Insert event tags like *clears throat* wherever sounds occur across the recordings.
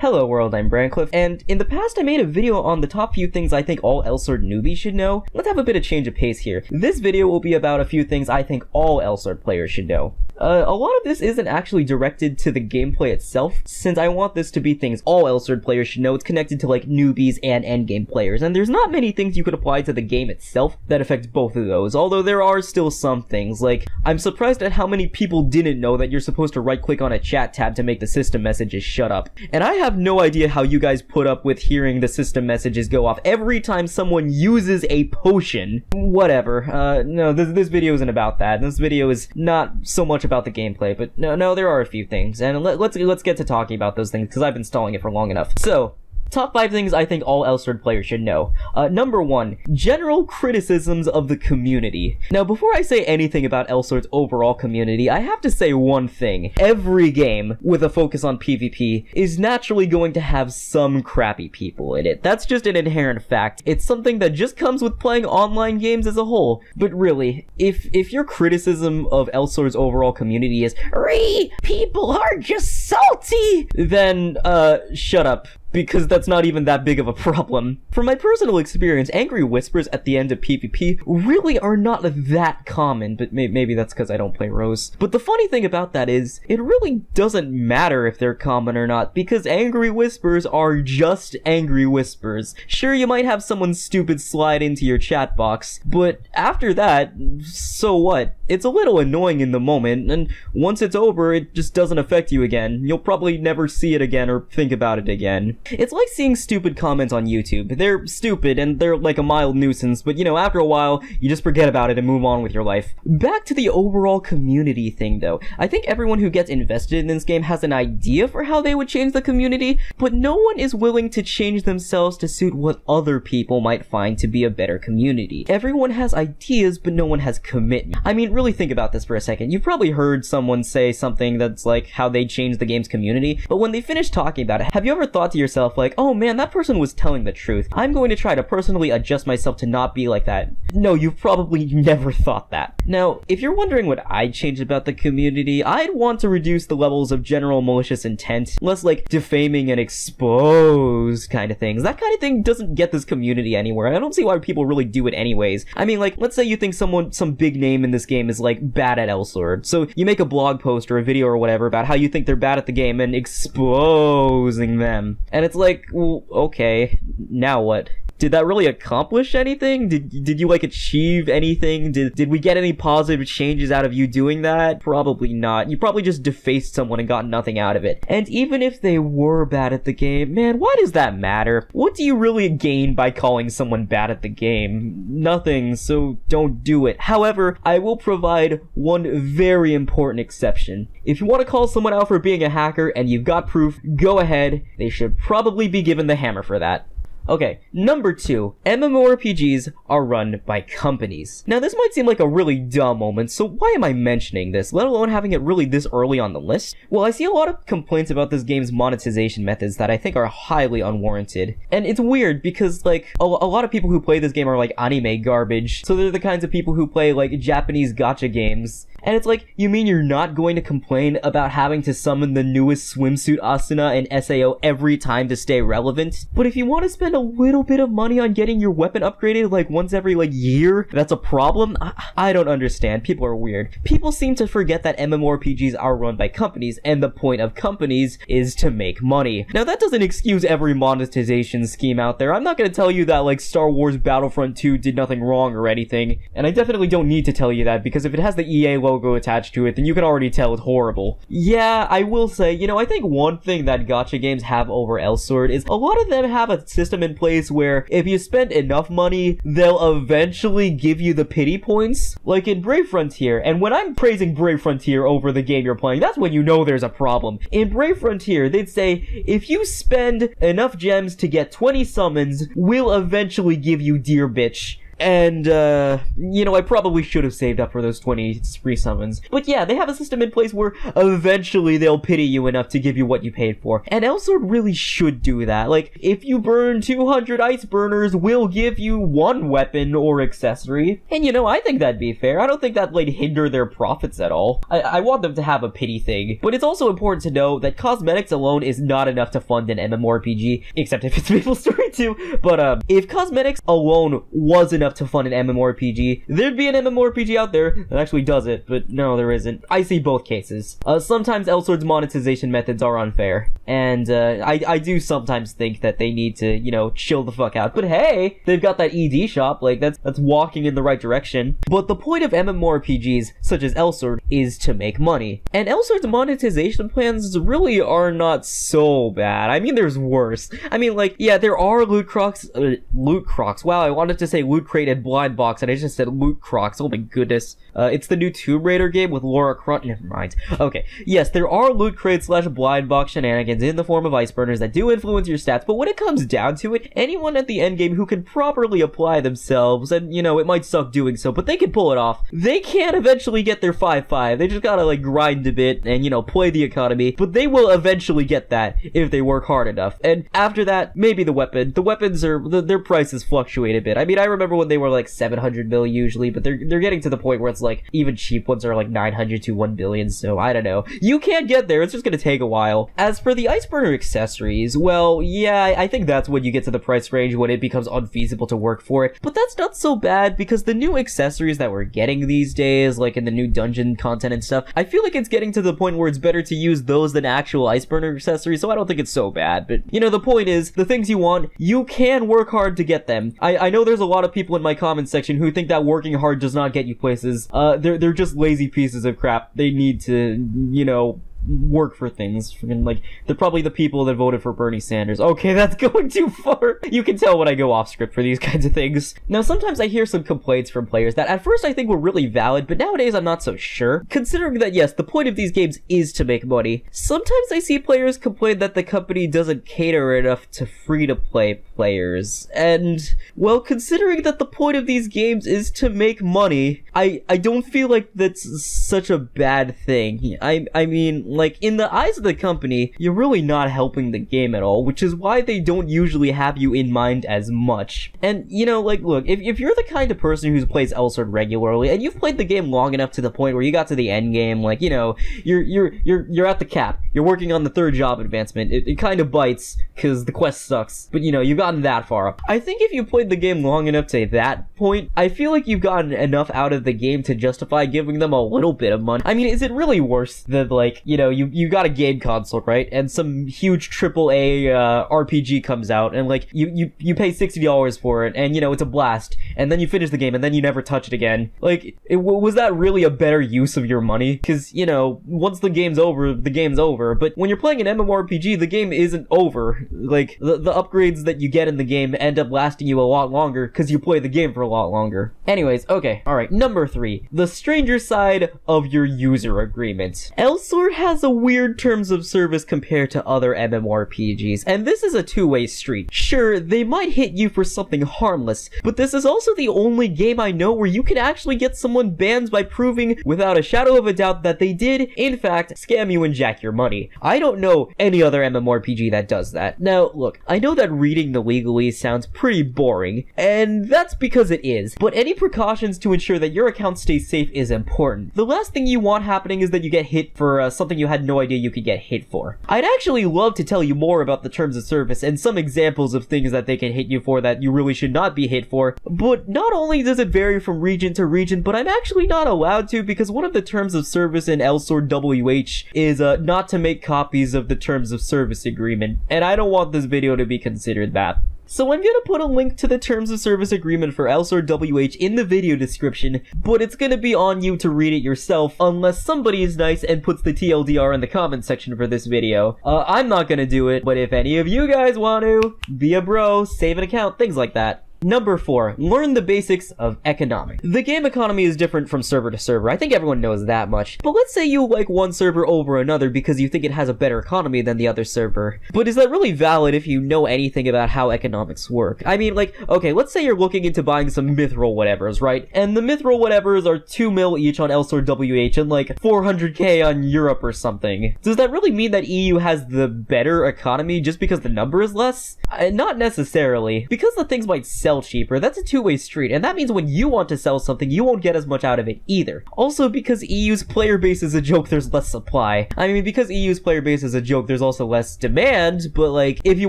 Hello world, I'm Brancliff, and in the past I made a video on the top few things I think all Elsword newbies should know. Let's have a bit of change of pace here. This video will be about a few things I think all Elsword players should know. Uh, a lot of this isn't actually directed to the gameplay itself, since I want this to be things all Elsword players should know. It's connected to like newbies and endgame players, and there's not many things you could apply to the game itself that affect both of those, although there are still some things. Like, I'm surprised at how many people didn't know that you're supposed to right click on a chat tab to make the system messages shut up. And I have no idea how you guys put up with hearing the system messages go off every time someone uses a potion. Whatever. Uh, no, this, this video isn't about that. This video is not so much about the gameplay, but no, no, there are a few things, and let, let's let's get to talking about those things because I've been stalling it for long enough. So, Top 5 things I think all Elsword players should know. Uh, number 1. General criticisms of the community. Now, before I say anything about Elsword's overall community, I have to say one thing. Every game with a focus on PvP is naturally going to have some crappy people in it. That's just an inherent fact. It's something that just comes with playing online games as a whole. But really, if if your criticism of Elsword's overall community is, Ree, people are just salty, then, uh, shut up because that's not even that big of a problem. From my personal experience, angry whispers at the end of PvP really are not that common, but may maybe that's because I don't play Rose. But the funny thing about that is, it really doesn't matter if they're common or not, because angry whispers are just angry whispers. Sure, you might have someone stupid slide into your chat box, but after that, so what? It's a little annoying in the moment, and once it's over, it just doesn't affect you again. You'll probably never see it again or think about it again. It's like seeing stupid comments on YouTube. They're stupid and they're like a mild nuisance, but you know, after a while, you just forget about it and move on with your life. Back to the overall community thing though. I think everyone who gets invested in this game has an idea for how they would change the community, but no one is willing to change themselves to suit what other people might find to be a better community. Everyone has ideas, but no one has commitment. I mean, really think about this for a second. You've probably heard someone say something that's like how they changed the game's community, but when they finish talking about it, have you ever thought to yourself like, oh man, that person was telling the truth. I'm going to try to personally adjust myself to not be like that. No, you've probably *laughs* never thought that. Now, if you're wondering what I'd change about the community, I'd want to reduce the levels of general malicious intent, less like defaming and expose kind of things. That kind of thing doesn't get this community anywhere. I don't see why people really do it anyways. I mean, like, let's say you think someone, some big name in this game is like bad at Elsword. So you make a blog post or a video or whatever about how you think they're bad at the game and exposing them. And it's like, well, okay, now what? Did that really accomplish anything? Did did you like achieve anything? Did did we get any positive changes out of you doing that? Probably not. You probably just defaced someone and got nothing out of it. And even if they were bad at the game, man, why does that matter? What do you really gain by calling someone bad at the game? Nothing, so don't do it. However, I will provide one very important exception. If you want to call someone out for being a hacker and you've got proof, go ahead. They should probably be given the hammer for that. Okay, number two, MMORPGs are run by companies. Now this might seem like a really dumb moment, so why am I mentioning this, let alone having it really this early on the list? Well, I see a lot of complaints about this game's monetization methods that I think are highly unwarranted. And it's weird because, like, a, a lot of people who play this game are like anime garbage, so they're the kinds of people who play, like, Japanese gacha games, and it's like, you mean you're not going to complain about having to summon the newest swimsuit Asuna and SAO every time to stay relevant? But if you want to spend a little bit of money on getting your weapon upgraded like once every like year, that's a problem? I, I don't understand. People are weird. People seem to forget that MMORPGs are run by companies, and the point of companies is to make money. Now that doesn't excuse every monetization scheme out there. I'm not gonna tell you that like Star Wars Battlefront 2 did nothing wrong or anything, and I definitely don't need to tell you that because if it has the EA logo logo attached to it, then you can already tell it's horrible. Yeah, I will say, you know, I think one thing that gacha games have over Elsword is a lot of them have a system in place where if you spend enough money, they'll eventually give you the pity points, like in Brave Frontier. And when I'm praising Brave Frontier over the game you're playing, that's when you know there's a problem. In Brave Frontier, they'd say, if you spend enough gems to get 20 summons, we'll eventually give you Dear Bitch and, uh, you know, I probably should have saved up for those 20 free summons. But yeah, they have a system in place where eventually they'll pity you enough to give you what you paid for. And Elsword really should do that. Like, if you burn 200 ice burners, we'll give you one weapon or accessory. And you know, I think that'd be fair. I don't think that'd, like, hinder their profits at all. I, I want them to have a pity thing. But it's also important to know that cosmetics alone is not enough to fund an MMORPG, except if it's *laughs* Maple Story 2. But, um, if cosmetics alone was enough to fund an MMORPG, there'd be an MMORPG out there that actually does it, but no, there isn't. I see both cases. Uh, sometimes Elsword's monetization methods are unfair, and uh, I, I do sometimes think that they need to, you know, chill the fuck out. But hey, they've got that ED shop, like that's that's walking in the right direction. But the point of MMORPGs such as Elsword is to make money, and Elsword's monetization plans really are not so bad. I mean, there's worse. I mean, like, yeah, there are loot crocs, uh, loot crocs. Wow, I wanted to say loot crate and blind box, and I just said loot crocs. Oh my goodness. Uh, it's the new Tomb Raider game with Laura Croft. Never mind. Okay, yes, there are loot crate slash blind box shenanigans in the form of ice burners that do influence your stats, but when it comes down to it, anyone at the end game who can properly apply themselves, and you know, it might suck doing so, but they can pull it off, they can eventually get their 5-5. They just gotta like grind a bit and, you know, play the economy, but they will eventually get that if they work hard enough. And after that, maybe the weapon. The weapons are, the, their prices fluctuate a bit. I mean, I remember when they were like 700 mil usually, but they're, they're getting to the point where it's like, even cheap ones are like 900 to 1 billion, so I don't know. You can't get there, it's just gonna take a while. As for the Iceburner accessories, well, yeah, I think that's when you get to the price range when it becomes unfeasible to work for it, but that's not so bad because the new accessories that we're getting these days, like in the new dungeon content and stuff, I feel like it's getting to the point where it's better to use those than actual Iceburner accessories, so I don't think it's so bad, but you know, the point is, the things you want, you can work hard to get them. I, I know there's a lot of people in my comments section who think that working hard does not get you places. Uh, they're, they're just lazy pieces of crap. They need to, you know, work for things. Like they're probably the people that voted for Bernie Sanders. Okay, *laughs* that's going too far. You can tell when I go off script for these *laughs* kinds of things. Now sometimes I hear some complaints from players that at first I think were really valid, but nowadays I'm not so sure. Considering that yes, the point of these games is to make money. Sometimes I see players complain that the company doesn't cater enough to free to play players. And well, considering that the point of these games is to make money, I I don't feel like that's such a bad thing. I I mean like, in the eyes of the company, you're really not helping the game at all, which is why they don't usually have you in mind as much. And, you know, like, look, if, if you're the kind of person who plays Elsword regularly, and you've played the game long enough to the point where you got to the end game, like, you know, you're, you're, you're, you're at the cap, you're working on the third job advancement, it, it kind of bites, cause the quest sucks, but you know, you've gotten that far. I think if you played the game long enough to that point, I feel like you've gotten enough out of the game to justify giving them a little bit of money. I mean, is it really worse than, like, you know, you, you got a game console, right? And some huge triple A uh, RPG comes out, and like you, you you pay sixty dollars for it, and you know it's a blast, and then you finish the game, and then you never touch it again. Like, it, was that really a better use of your money? Because you know, once the game's over, the game's over. But when you're playing an MMORPG, the game isn't over. Like the the upgrades that you get in the game end up lasting you a lot longer because you play the game for a lot longer. Anyways, okay, all right. Number three, the stranger side of your user agreement. Elsword has a weird terms of service compared to other MMORPGs, and this is a two-way street. Sure, they might hit you for something harmless, but this is also the only game I know where you can actually get someone banned by proving without a shadow of a doubt that they did, in fact, scam you and jack your money. I don't know any other MMORPG that does that. Now, look, I know that reading the legalese sounds pretty boring, and that's because it is, but any precautions to ensure that your account stays safe is important. The last thing you want happening is that you get hit for uh, something you had no idea you could get hit for. I'd actually love to tell you more about the terms of service and some examples of things that they can hit you for that you really should not be hit for, but not only does it vary from region to region, but I'm actually not allowed to because one of the terms of service in Elsword WH is uh, not to make copies of the terms of service agreement, and I don't want this video to be considered that. So I'm gonna put a link to the terms of service agreement for Elsword WH in the video description, but it's gonna be on you to read it yourself unless somebody is nice and puts the TLDR in the comment section for this video. Uh, I'm not gonna do it, but if any of you guys want to, be a bro, save an account, things like that. Number 4. Learn the basics of economics. The game economy is different from server to server, I think everyone knows that much. But let's say you like one server over another because you think it has a better economy than the other server. But is that really valid if you know anything about how economics work? I mean, like, okay, let's say you're looking into buying some Mithril whatevers, right? And the Mithril whatevers are 2 mil each on Elsword WH and like 400k on Europe or something. Does that really mean that EU has the better economy just because the number is less? Uh, not necessarily. Because the things might sell cheaper, that's a two-way street, and that means when you want to sell something, you won't get as much out of it either. Also, because EU's player base is a joke, there's less supply. I mean, because EU's player base is a joke, there's also less demand, but like, if you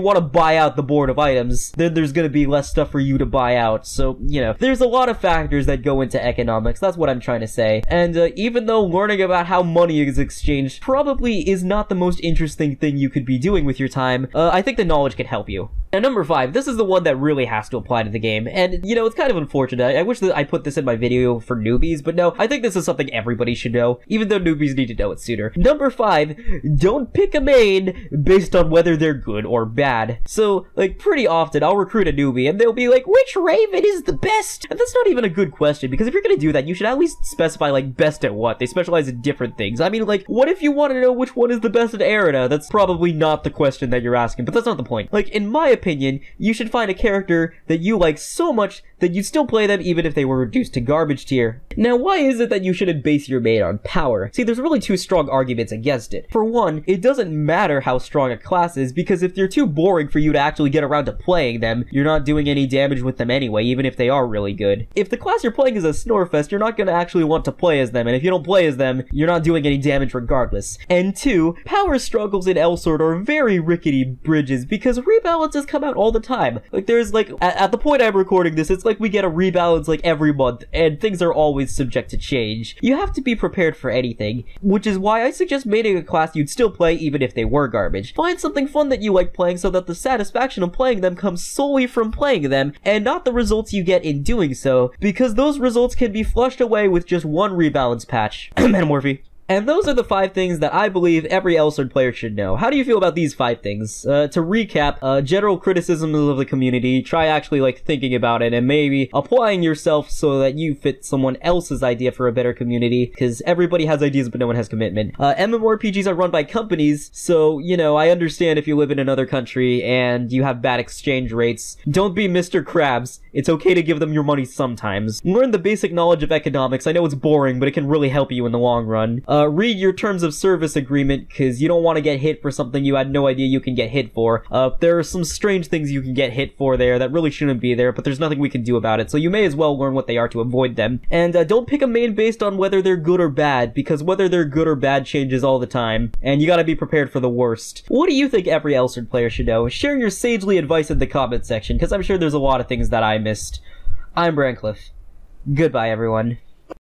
want to buy out the board of items, then there's gonna be less stuff for you to buy out. So, you know, there's a lot of factors that go into economics, that's what I'm trying to say. And uh, even though learning about how money is exchanged probably is not the most interesting thing you could be doing with your time, uh, I think the knowledge could help you. Now, number five, this is the one that really has to apply to the game, and, you know, it's kind of unfortunate. I, wish that I put this in my video for newbies, but no, I think this is something everybody should know, even though newbies need to know it sooner. Number five, don't pick a main based on whether they're good or bad. So, like, pretty often, I'll recruit a newbie, and they'll be like, which Raven is the best? And that's not even a good question, because if you're gonna do that, you should at least specify, like, best at what. They specialize in different things. I mean, like, what if you want to know which one is the best at arena? That's probably not the question that you're asking, but that's not the point. Like, in my opinion, you should find a character that you like so much that you'd still play them even if they were reduced to garbage tier. Now, why is it that you shouldn't base your main on power? See, there's really two strong arguments against it. For one, it doesn't matter how strong a class is, because if they're too boring for you to actually get around to playing them, you're not doing any damage with them anyway, even if they are really good. If the class you're playing is a Snorefest, you're not gonna actually want to play as them, and if you don't play as them, you're not doing any damage regardless. And two, power struggles in Elsword are very rickety bridges, because rebalances come out all the time. Like, there's like, at, at the point I'm recording this, it's like we get a rebalance like every month, and things are always subject to change. You have to be prepared for anything, which is why I suggest making a class you'd still play even if they were garbage. Find something fun that you like playing so that the satisfaction of playing them comes solely from playing them, and not the results you get in doing so, because those results can be flushed away with just one rebalance patch. *clears throat* Metamorphy. And those are the five things that I believe every Elsword player should know. How do you feel about these five things? Uh, to recap, uh, general criticisms of the community, try actually like thinking about it and maybe applying yourself so that you fit someone else's idea for a better community, because everybody has ideas but no one has commitment. Uh, MMORPGs are run by companies, so, you know, I understand if you live in another country and you have bad exchange rates. Don't be Mr. Krabs. It's okay to give them your money sometimes. Learn the basic knowledge of economics. I know it's boring, but it can really help you in the long run. Uh, read your terms of service agreement, because you don't want to get hit for something you had no idea you can get hit for. Uh, there are some strange things you can get hit for there that really shouldn't be there, but there's nothing we can do about it, so you may as well learn what they are to avoid them. And uh, don't pick a main based on whether they're good or bad, because whether they're good or bad changes all the time, and you gotta be prepared for the worst. What do you think every Elsword player should know? Share your sagely advice in the comment section, because I'm sure there's a lot of things that I missed. I'm Brancliff. Goodbye, everyone.